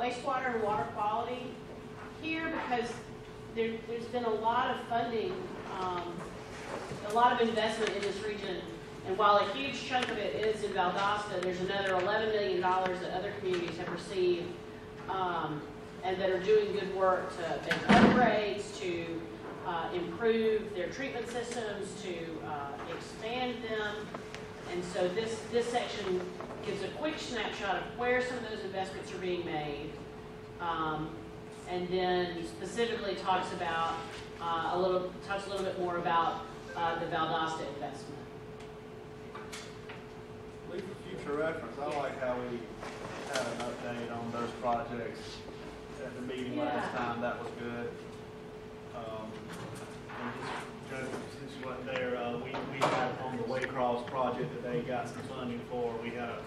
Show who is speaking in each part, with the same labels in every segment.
Speaker 1: wastewater and water quality here because there, there's been a lot of funding, um, a lot of investment in this region. And while a huge chunk of it is in Valdosta, there's another eleven million dollars that other communities have received, um, and that are doing good work to make upgrades, to, uh, improve their treatment systems, to, uh, expand them. And so this, this section gives a quick snapshot of where some of those investments are being made. Um, and then specifically talks about, uh, a little, talks a little bit more about, uh, the Valdosta investment.
Speaker 2: Lee, for future reference, I like how we had an update on those projects at the meeting last time, that was good. Um, And just, Judge, since you wasn't there, uh, we, we had on Waycross project that they got some funding for, we had a,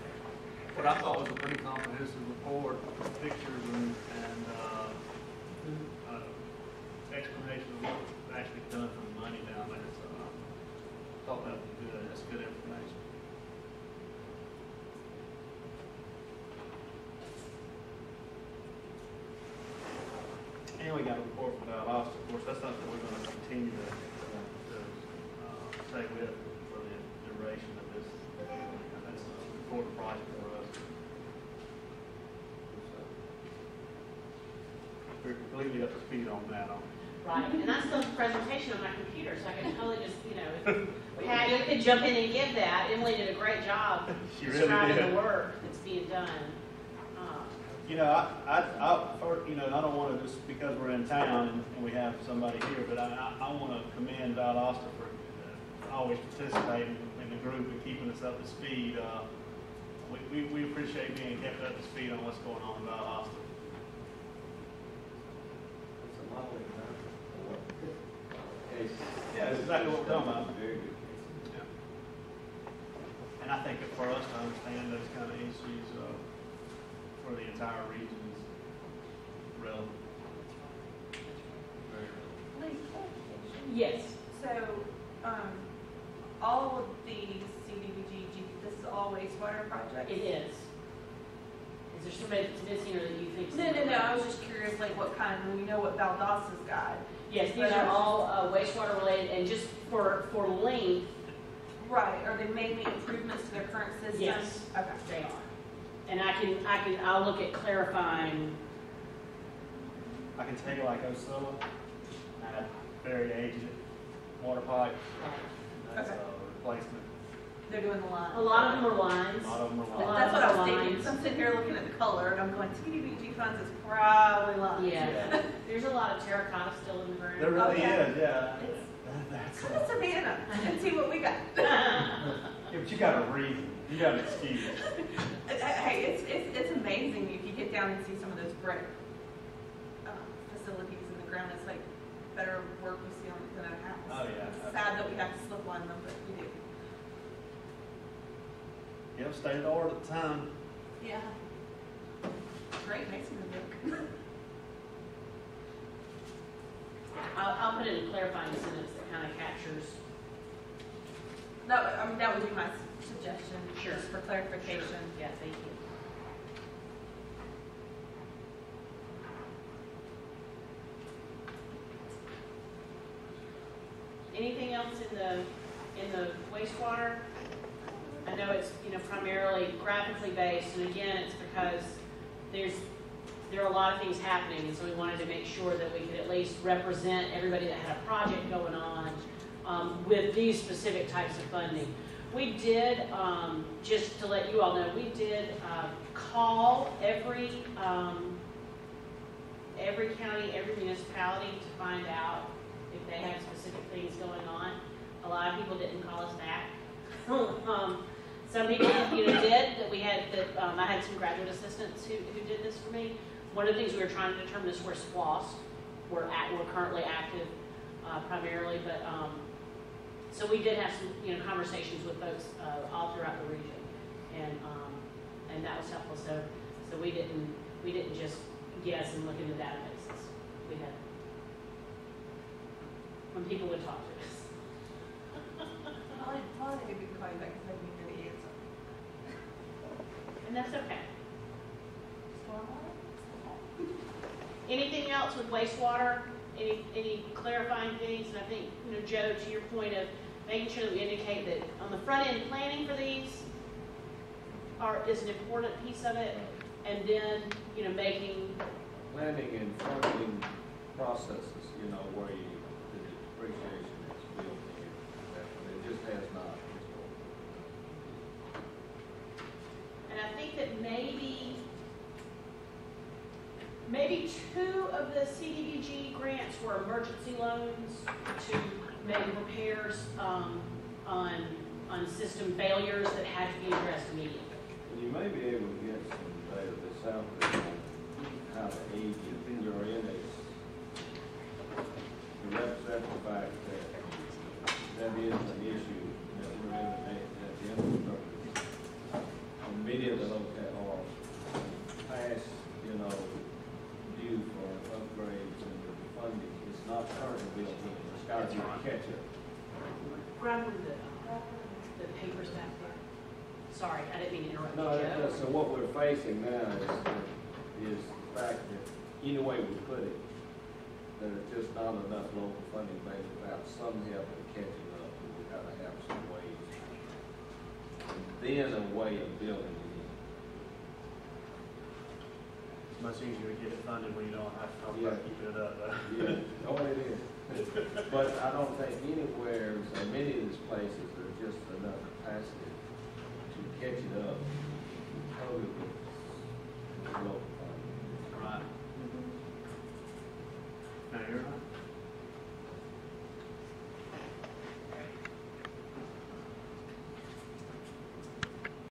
Speaker 2: what I thought was a pretty comprehensive report, pictures and, and, uh, uh, explanation of what was actually done for the money down there, so I thought that was good, that's good information. And we got a report from Valdosta, of course, that's something we're gonna continue to, to, uh, stay with for the duration of this. That's an important project for us. We're completely up to speed on that,
Speaker 1: Right, and that's the presentation on my computer, so I can totally just, you know, Pat, you could jump in and give that. Emily did a great job
Speaker 2: She really
Speaker 1: describing
Speaker 2: did.
Speaker 1: the work that's being done. Um,
Speaker 2: You know, I, I, I, for- you know, I don't wanna just, because we're in town and- and we have somebody here, but I, I, I wanna commend Val for uh, always participating in the group and keeping us up to speed. Uh, we, we, we appreciate being kept up to speed on what's going on in Valdosta.
Speaker 3: It's a modeling. Case.
Speaker 2: Yeah, that's exactly what we're talking about.
Speaker 3: Very good.
Speaker 2: And I think for us to understand those kind of issues, uh, for the entire region is relevant. Very relevant.
Speaker 1: Yes,
Speaker 4: So, um, all of the CDBG, this is all wastewater projects?
Speaker 1: it is. Is there somebody that's missing or that you think?
Speaker 4: No, no, no, I was just curious, like, what kind, we know what Valdosta's got.
Speaker 1: Yes, these are all uh, wastewater related, and just for, for length,
Speaker 4: Right, are they mainly improvements to their current system?
Speaker 1: Yes.
Speaker 4: Okay.
Speaker 1: they are. And I can, I can, I'll look at clarifying,
Speaker 2: I can tell you like Osceola, had very aged water pipe, that's a
Speaker 4: Okay.
Speaker 2: replacement.
Speaker 4: They're doing the line.
Speaker 1: a lot of them are lines.
Speaker 2: A lot of them are
Speaker 1: A lot
Speaker 2: lines.
Speaker 4: That's what I was thinking,
Speaker 1: lines.
Speaker 4: 'cause I'm sitting here looking at the color, and I'm going, CDBG funds is probably lines.
Speaker 1: Yeah, there's a lot of terracotta still in the ground.
Speaker 2: There really
Speaker 4: Okay.
Speaker 2: is, yeah.
Speaker 4: It's-
Speaker 2: That's,
Speaker 4: Come to
Speaker 2: uh,
Speaker 4: Savannah and see what we got.
Speaker 2: yeah, but you got a reason, you got an excuse.
Speaker 4: Hey, it's, it's, it's amazing if you get down and see some of those brick um, facilities in the ground. It's like better work we see on than a house.
Speaker 2: Oh, yeah.
Speaker 4: It's sad that we have to slip line them, but we do.
Speaker 2: Yep, state of the art at the time.
Speaker 4: Yeah. Great masonry work.
Speaker 1: I'll, I'll put it in a clarifying sentence that kind of captures,
Speaker 4: That, would- I mean, that would be my suggestion.
Speaker 1: Sure.
Speaker 4: Just for clarification.
Speaker 1: yeah, thank you. In the, in the wastewater? I know it's, you know, primarily graphically based, and again, it's because there's, there are a lot of things happening, and so we wanted to make sure that we could at least represent everybody that had a project going on, um, with these specific types of funding. We did, um, just to let you all know, we did, uh, call every, um, every county, every municipality to find out if they have specific things going on. A lot of people didn't call us back. Um, some people, you know, did, that we had, that, um, I had some graduate assistants who, who did this for me. One of the things we were trying to determine is where SPOS, we're at, we're currently active, uh, primarily, but, um, so we did have some, you know, conversations with folks, uh, all throughout the region. And, um, and that was helpful, so, so we didn't, we didn't just guess and look into databases. We had, when people would talk to us.
Speaker 4: Molly, Molly, maybe we can call back because I didn't hear answer.
Speaker 1: And that's okay. Anything else with wastewater? Any, any clarifying things? And I think, you know, Joe, to your point of making sure that we indicate that on the front end, planning for these are, is an important piece of it. And then, you know, making,
Speaker 3: Planning and funding processes, you know, where you, the depreciation is built in, that, it just has not historically.
Speaker 1: and I think that maybe, maybe two of the CDBG grants were emergency loans to make repairs, um, on, on system failures that had to be addressed immediately.
Speaker 3: You may be able to get some data out there on how to aid in your index. To represent the fact that that is an issue that we're in, at at the infrastructure. And many of those that are past, you know, due for upgrades and the funding is not currently built in, it's got to be catch up.
Speaker 1: Grab the, the papers back there. Sorry, I didn't mean to interrupt you,
Speaker 3: No, that-
Speaker 1: Joe.
Speaker 3: so what we're facing now is, is the fact that, any way we put it, there's just not enough local funding base without some help in catching up, and we gotta have some ways. And then a way of building it in.
Speaker 2: It's much easier to get it funded when you don't have to talk about keeping it up, though.
Speaker 3: Yeah, oh, it is. But I don't think anywhere, so many of these places, there's just enough capacity to catch it up totally local